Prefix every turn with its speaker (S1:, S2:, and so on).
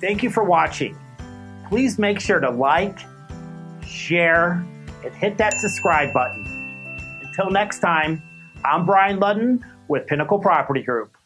S1: Thank you for watching. Please make sure to like, share, and hit that subscribe button. Until next time, I'm Brian Ludden with Pinnacle Property Group.